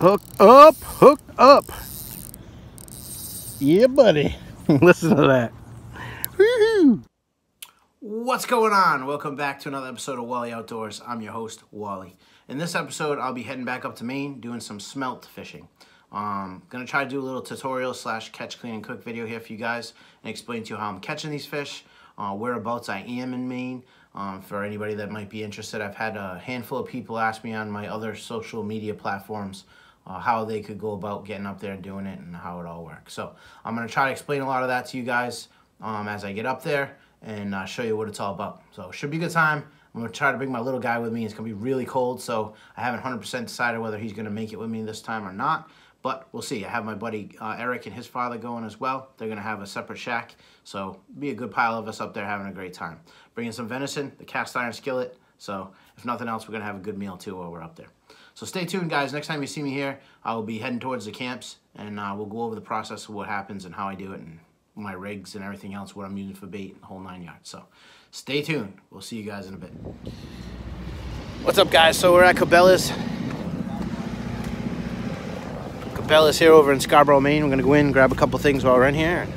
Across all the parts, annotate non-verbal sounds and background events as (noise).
Hook up, hook up. Yeah, buddy. (laughs) Listen to that. What's going on? Welcome back to another episode of Wally Outdoors. I'm your host, Wally. In this episode, I'll be heading back up to Maine doing some smelt fishing. Um, gonna try to do a little tutorial slash catch, clean, and cook video here for you guys and explain to you how I'm catching these fish, uh, whereabouts I am in Maine. Um, for anybody that might be interested, I've had a handful of people ask me on my other social media platforms uh, how they could go about getting up there and doing it and how it all works. So I'm gonna try to explain a lot of that to you guys um, as I get up there and uh, show you what it's all about. So should be a good time. I'm gonna try to bring my little guy with me. It's gonna be really cold, so I haven't 100% decided whether he's gonna make it with me this time or not. But we'll see. I have my buddy uh, Eric and his father going as well. They're gonna have a separate shack, so be a good pile of us up there having a great time. Bringing some venison, the cast iron skillet. So if nothing else, we're gonna have a good meal too while we're up there. So stay tuned, guys. Next time you see me here, I will be heading towards the camps, and uh, we'll go over the process of what happens and how I do it, and my rigs and everything else, what I'm using for bait, the whole nine yards. So stay tuned. We'll see you guys in a bit. What's up, guys? So we're at Cabela's. Cabela's here over in Scarborough, Maine. We're gonna go in, grab a couple things while we're in here.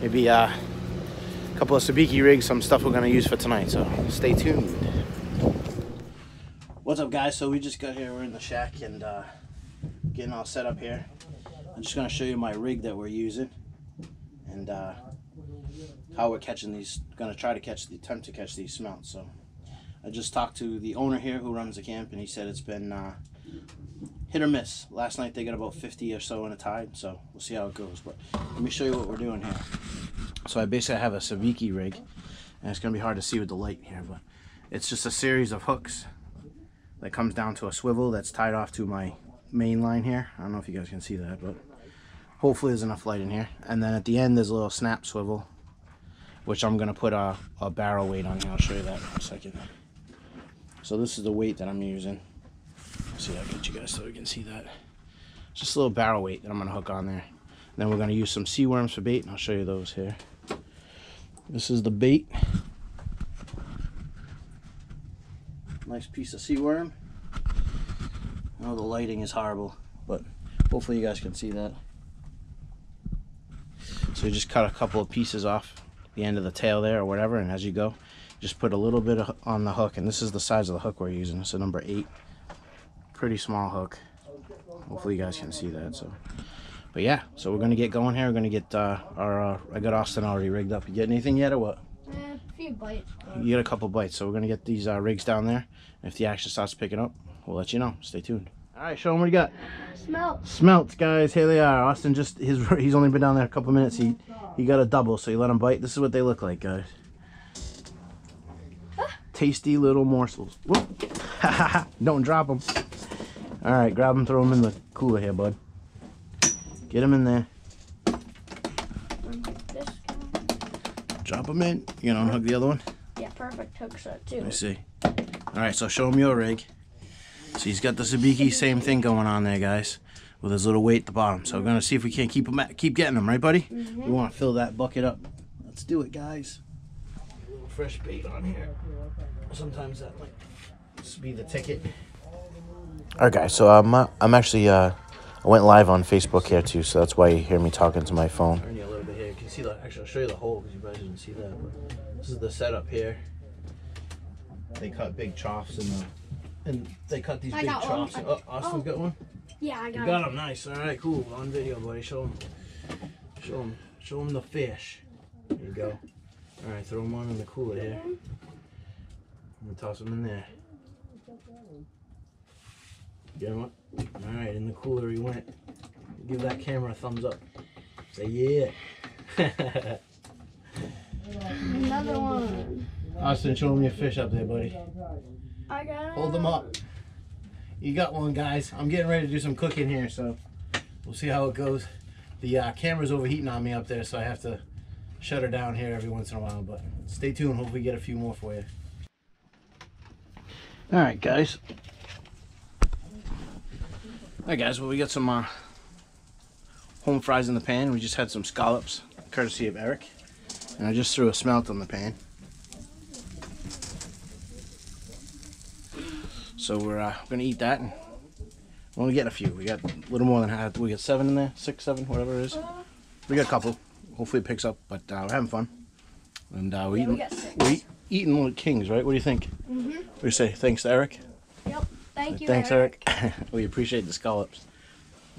Maybe uh, a couple of sabiki rigs, some stuff we're gonna use for tonight. So stay tuned. What's up, guys? So we just got here. We're in the shack and uh, getting all set up here. I'm just gonna show you my rig that we're using and uh, how we're catching these. Gonna try to catch the attempt to catch these smelts. So I just talked to the owner here who runs the camp, and he said it's been uh, hit or miss. Last night they got about 50 or so in a tide, so we'll see how it goes. But let me show you what we're doing here. So I basically have a sabiki rig, and it's gonna be hard to see with the light here, but it's just a series of hooks that comes down to a swivel that's tied off to my main line here. I don't know if you guys can see that, but hopefully there's enough light in here. And then at the end there's a little snap swivel, which I'm gonna put a, a barrel weight on here. I'll show you that in a second. So this is the weight that I'm using. See, I'll get you guys so you can see that. Just a little barrel weight that I'm gonna hook on there. Then we're gonna use some sea worms for bait, and I'll show you those here. This is the bait. Nice piece of sea worm. I know the lighting is horrible, but hopefully you guys can see that. So you just cut a couple of pieces off the end of the tail there or whatever, and as you go, just put a little bit on the hook, and this is the size of the hook we're using. It's a number eight. Pretty small hook. Hopefully you guys can see that. So, but yeah, so we're gonna get going here. We're gonna get uh, our. Uh, I got Austin already rigged up. You get anything yet or what? Few bites. You get a couple bites, so we're gonna get these uh, rigs down there. If the action starts picking up, we'll let you know. Stay tuned. All right, show them what you got. Smell. Smelts, guys. Here they are. Austin just his (laughs) he's only been down there a couple minutes. He he got a double, so you let him bite. This is what they look like, guys. Tasty little morsels. Whoop. (laughs) Don't drop them. All right, grab them, throw them in the cooler here, bud. Get them in there. Drop them in. You gonna unhook the other one? Yeah, perfect hook set too. Let me see. All right, so show him your rig. So he's got the sabiki, same thing going on there, guys, with his little weight at the bottom. So we're gonna see if we can't keep him, at, keep getting them, right, buddy? We want to fill that bucket up. Let's do it, guys. A little fresh bait on here. Sometimes that might just be the ticket. All right, guys. So I'm uh, I'm actually uh, I went live on Facebook here too, so that's why you hear me talking to my phone. See the actually I'll show you the hole because you guys didn't see that. But this is the setup here. They cut big troughs in the, and they cut these I big got one. troughs. Oh, Austin's Oh. got one. Yeah, I got, got him. Nice. All right. Cool. On video, buddy. Show him. Show him. Show him the fish. There you go. All right. Throw him on in the cooler here. I'm gonna toss him in there. Get him up. All right. In the cooler he went. Give that camera a thumbs up. Say yeah. Another one. Austin, show him your fish up there, buddy. I got it. Hold them up. You got one, guys. I'm getting ready to do some cooking here, so we'll see how it goes. The uh, camera's overheating on me up there, so I have to shut her down here every once in a while. But stay tuned. Hopefully, get a few more for you. All right, guys. All right, guys. Well, we got some uh, home fries in the pan. We just had some scallops, courtesy of Eric, and I just threw a smelt on the pan. So we're uh, gonna eat that and Well, we get a few. We got a little more than half. We got seven in there, six, seven, whatever it is. We got a couple. Hopefully it picks up, but uh, we're having fun. And uh, we yeah, eating, got six. we eating like kings, right? What do you think? Mm-hmm. What do you say? Thanks, to Eric. Yep. Thank you, Thanks, Eric. Eric. (laughs) we appreciate the scallops.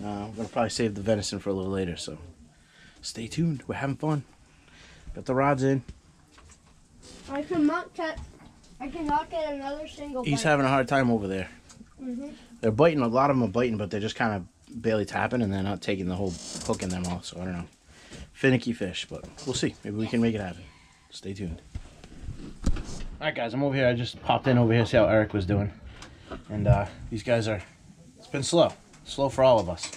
Uh, we're gonna probably save the venison for a little later, so stay tuned. We're having fun. Got the rods in. I cannot catch. I cannot get another single. He's bite. having a hard time over there. Mhm. They're biting. A lot of them are biting, but they're just kind of barely tapping, and they're not taking the whole hook in them all. So I don't know. Finicky fish, but we'll see. Maybe we can make it happen. Stay tuned. All right, guys. I'm over here. I just popped in over here to see how Eric was doing, and uh, these guys are. It's been slow. Slow for all of us.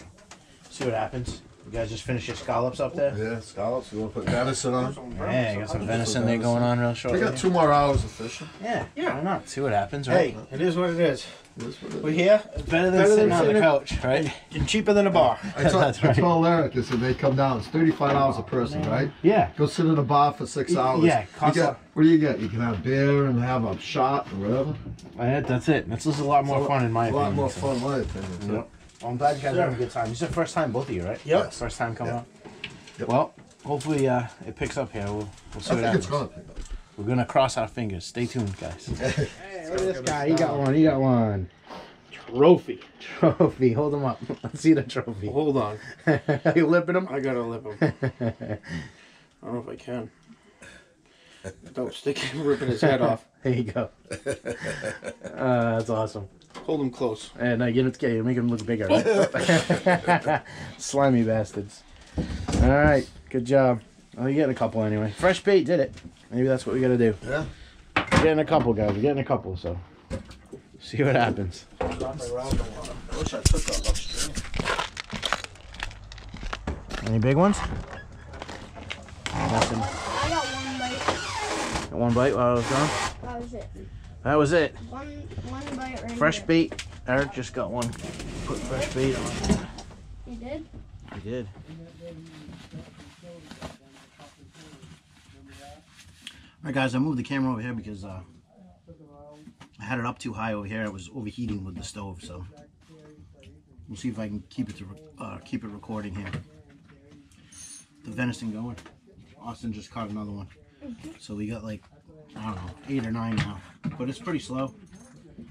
See what happens. You guys just finished your scallops up there. Yeah, scallops. We want to put venison on. Yeah, you got some venison there going on real short. We got two more hours of fishing. Yeah, yeah. Why not? See what happens, right? Hey, it is what it is. That's what it We're is. here. better than better sitting than on the couch, right? And cheaper than a bar. I told, (laughs) That's I right. told Eric, I said they come down. It's thirty-five dollars a person, oh, right? Yeah. Go sit in a bar for six Y- hours. yeah, You costs get, what do you get? You can have beer and have a shot or whatever. That's it. That's just a lot more It's fun in my A opinion. lot more so. fun, in my opinion. too. Yep. Well, I'm glad you guys are having a good time. This is the first time, both of you, right? Yep. First time coming Yeah. up. Yep. Well, hopefully uh, it picks up here. We'll, we'll see I what think happens. it's gonna pick up. We're gonna cross our fingers. Stay tuned, guys. (laughs) Hey, look at this guy. He got one. He got one. Trophy. Trophy. Hold them up. (laughs) Let's see the trophy. Hold on. (laughs) you lipping them? I gotta lip him. I don't know if I can. Don't stick him ripping his head off. (laughs) There you go. (laughs) Uh, that's awesome. Hold him close. And uh, get it together. Make them look bigger. Right? (laughs) Slimy bastards. All right. Good job. Well, you're getting a couple anyway. Fresh bait did it. Maybe that's what we gotta do. Yeah. We're getting a couple, guys. We're getting a couple, so see what happens. I wish I took off upstream. Any big ones? Nothing. I got one bite. Got one bite while I was gone. That was it. That was it. One one bite right Fresh here. bait. Eric just got one. Put fresh bait on. You did? He did. All right, guys. I moved the camera over here because uh, I had it up too high over here. It was overheating with the stove, so we'll see if I can keep it to re- uh, keep it recording here. The venison going. Austin just caught another one, so we got like I don't know eight or nine now, but it's pretty slow.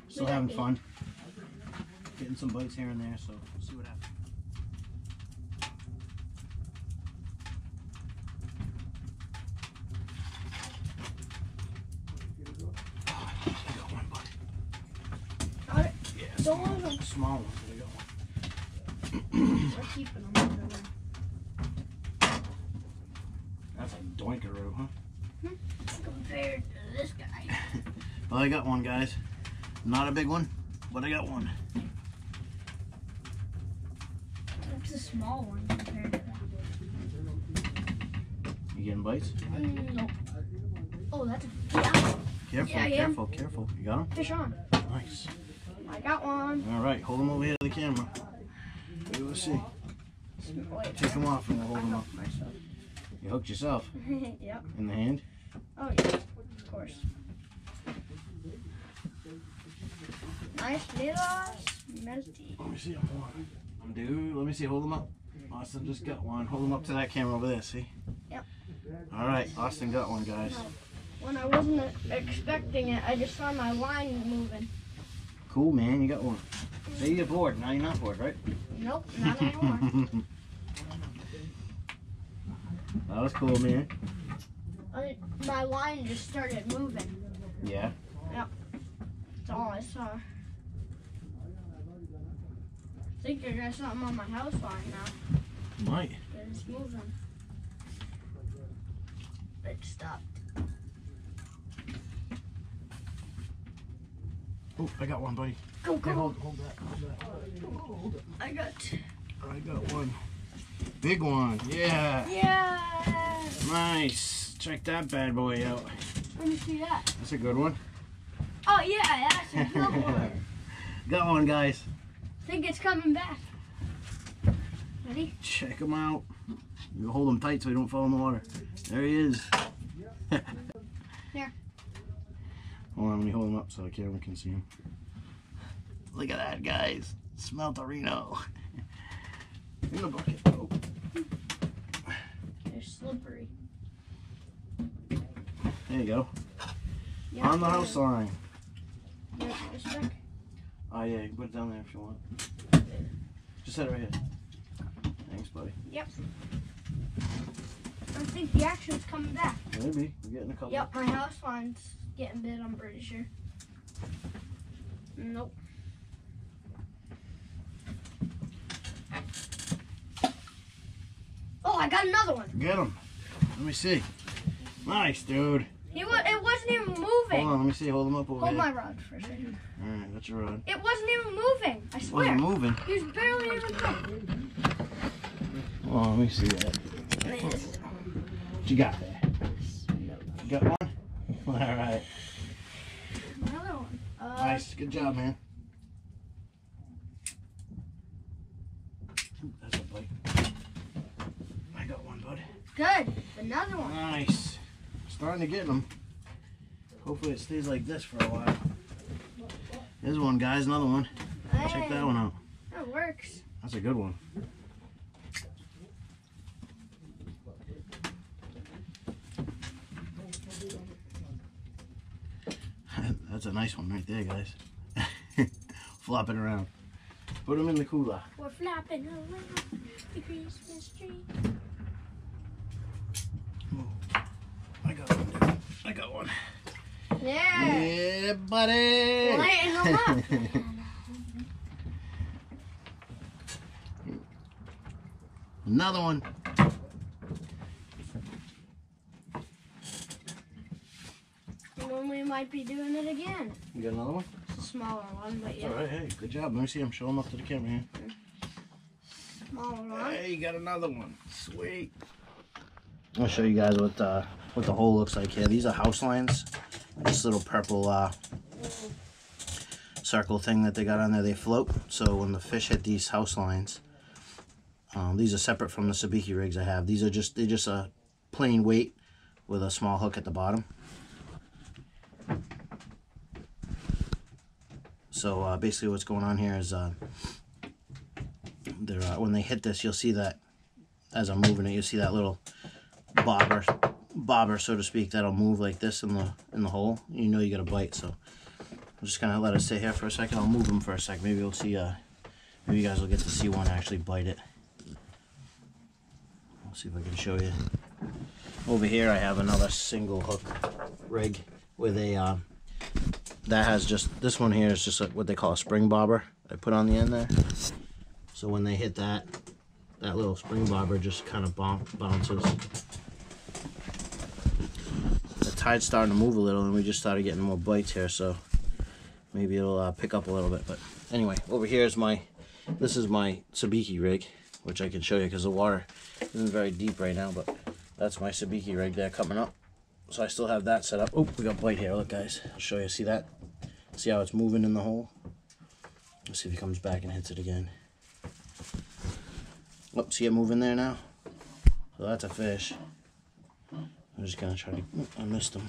Still having fun. Getting some bites here and there, so we'll see what happens. I got one bite. Yeah, Don't want them. small ones. but I got one. We're keeping them. That's a doinkaroo, huh? Compared to this guy. (laughs) Well, I got one, guys. Not a big one, but I got one. It's a small one compared to that. You getting bites? Mm, nope. Oh, that's a yeah. Careful, Yeah, careful, careful. You got him? Fish on. Nice. I got one. All right, hold him over here to the camera. We'll see. Take him off and we'll hold him up. Nice. You hooked yourself (laughs) yep. in the hand. Oh yeah. Of course. Nice little melty. Let me see. I'm dude. Let me see. Hold them up. Austin just got one. Hold them up to that camera over there. See? Yep. All right, Austin got one, guys. When I wasn't expecting it, I just saw my line moving. Cool, man. You got one. So you get bored. Now you're not bored, right? Nope, not anymore. (laughs) that was cool, man. I, my line just started moving. Yeah. That's all I saw. I think I got something on my house line now. Might. It's moving. It stopped. Oh, I got one, buddy. Go, go. hold, hold that. Hold that. Hold it. I got. I got one. Big one. Yeah. Yeah! Nice. Check that bad boy out. Let me see that. That's a good one. Oh, yeah, that's a good one. Got one, guys. think it's coming back. Ready? Check him out. You hold him tight so he don't fall in the water. There he is. (laughs) Here. Hold on, let me hold him up so the camera can see him. Look at that, guys. Smell Torino. (laughs) In the bucket. Oh. They're slippery. There you go. Yeah, On the yeah. house line. Yeah. Oh yeah, you can put it down there if you want. Just set it right here. Thanks, buddy. Yep. I think the action's coming back. Maybe. We're getting a couple. Yep, my house line's getting bit, I'm pretty sure. Nope. Oh, I got another one. Get him. Let me see. Nice, dude. He was, it wasn't even moving. Hold on, let me see. Hold him up over Hold here. my rod for a second. Alright, that's your rod. It wasn't even moving. I swear. It Wasn't moving. He was barely even moving. Oh, let me see that. What you got there? You got one? Alright. Another one. Uh, Nice. Good job, man. That's a bite. I got one, bud. Good. Another one. Nice. Starting to get them. Hopefully it stays like this for a while. There's one, guys. Another one. Check that one out. That works. That's a good one. (laughs) That's a nice one right there, guys. (laughs) Flopping around. Put them in the cooler. We're flapping around the Christmas tree. I got one. dude. I got one. Yeah. Yeah, buddy. Lighten them up. (laughs) Another one. And we might be doing it again. You got another one? It's a smaller one, but yeah. All right. Hey, good job. Let me see him. Show him up to the camera here. Smaller one. Hey, you got another one. Sweet. I'll show you guys what uh, what the hole looks like here. These are house lines. This little purple uh, circle thing that they got on there, they float. So when the fish hit these house lines, um, these are separate from the sabiki rigs I have. These are just they're just a plain weight with a small hook at the bottom. So uh, basically, what's going on here is uh, uh, when they hit this, you'll see that as I'm moving it, you'll see that little bobber, bobber, so to speak, that'll move like this in the in the hole. You know you got a bite, so I'm just gonna let it stay here for a second. I'll move them for a sec. Maybe we'll see. Uh, maybe you guys will get to see one actually bite it. I'll see if I can show you. Over here, I have another single hook rig with a. Uh, that has just this one here is just a, what they call a spring bobber. I put on the end there. So when they hit that, that little spring bobber just kind of bounces. Tide's starting to move a little, and we just started getting more bites here, so maybe it'll uh, pick up a little bit. But anyway, over here is my, this is my sabiki rig, which I can show you because the water isn't very deep right now, but that's my sabiki rig there coming up. So I still have that set up. Oh, we got bite here. Look, guys. I'll show you. See that? See how it's moving in the hole? Let's see if he comes back and hits it again. Oh, see it moving there now? So that's a fish. I'm just gonna try to. I missed them.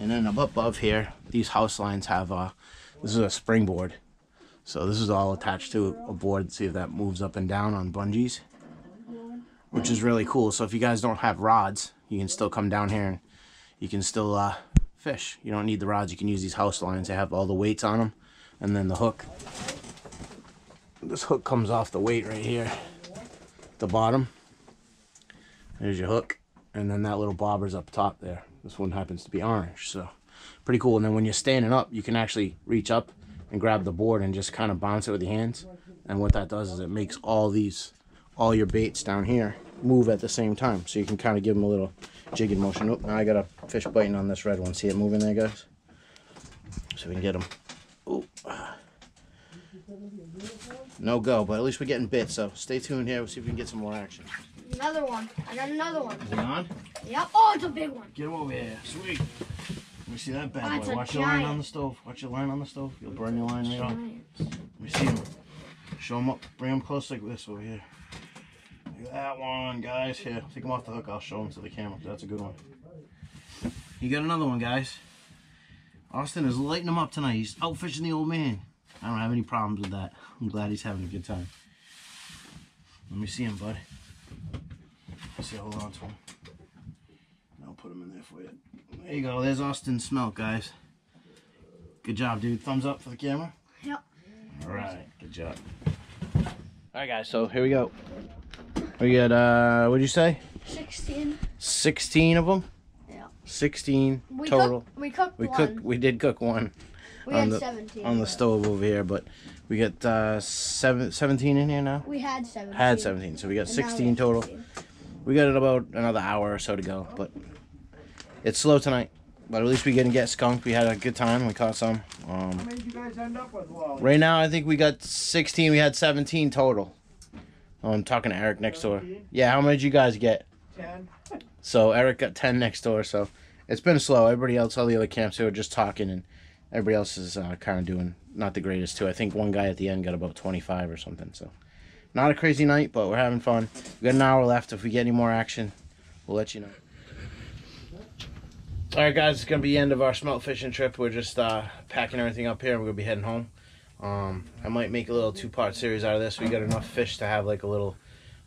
And then up above here, these house lines have a, This is a springboard, so this is all attached to a board. See if that moves up and down on bungees, which is really cool. So if you guys don't have rods, you can still come down here and you can still uh, fish. You don't need the rods. You can use these house lines. They have all the weights on them, and then the hook. This hook comes off the weight right here, at the bottom. There's your hook, and then that little bobber's up top there. This one happens to be orange, so pretty cool. And then when you're standing up, you can actually reach up and grab the board and just kind of bounce it with your hands. And what that does is it makes all these, all your baits down here move at the same time. So you can kind of give them a little jigging motion. Oh, now I got a fish biting on this red one. See it moving there, guys? So we can get them. Oh. No go, but at least we're getting bit. So stay tuned here. We'll see if we can get some more action. Another one. I got another one. Is he on? Yep. Oh, it's a big one. Get him over here. Sweet. Let me see that Oh, bad it's boy. Watch your line on the stove. Watch your line on the stove. You'll burn your line right off. Let me see him. Show him up. Bring him close like this over here. Look at that one, guys. Here, take him off the hook. I'll show him to the camera. That's a good one. You got another one, guys. Austin is lighting him up tonight. He's out fishing the old man. I don't have any problems with that. I'm glad he's having a good time. Let me see him, bud. See, hold on to him. I'll put them in there for you. There you go. There's Austin's smelt, guys. Good job, dude. Thumbs up for the camera. Yep. All right. Good job. All right, guys. So here we go. We got uh, what'd you say? 16. 16 of them. Yeah. 16 We total. Cooked, we cooked we one. cooked. We did cook one we on had the- 17. on the but stove over here, but we got uh, seven, 17 in here now. We had 17. Had 17, so we got and now we 16 total. 16. We got it about another hour or so to go, but it's slow tonight. But at least we didn't get skunked. We had a good time. We caught some. Um, How many did you guys end up with, Wally? right now, I think we got 16. We had 17 total. Oh, I'm talking to Eric next door. Yeah, how many did you guys get? Ten. (laughs) So Eric got 10 next door. So it's been slow. Everybody else, all the other camps, they were just talking, and everybody else is uh, kind of doing not the greatest too. I think one guy at the end got about 25 or something. So not a crazy night, but we're having fun. We got an hour left. If we get any more action, we'll let you know. All right, guys, it's gonna be the end of our smelt fishing trip. We're just uh, packing everything up here. We're gonna be heading home. Um, I might make a little two-part series out of this. We got enough fish to have like a little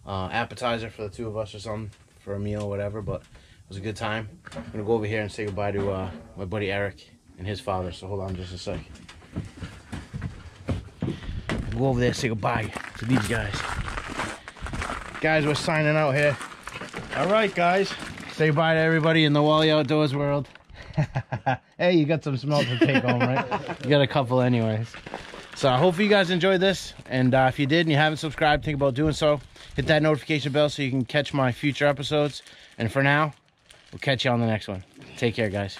uh, appetizer for the two of us or something for a meal or whatever. But it was a good time. I'm gonna go over here and say goodbye to uh, my buddy Eric and his father. So hold on just a sec. Go over there say goodbye to these guys. Guys, we're signing out here. All right, guys. Say bye to everybody in the Wally Outdoors world. (laughs) hey, you got some smelt to take home, right? You got a couple anyways. So I hope you guys enjoyed this. And uh, if you did and you haven't subscribed, think about doing so. Hit that notification bell so you can catch my future episodes. And for now, we'll catch you on the next one. Take care, guys.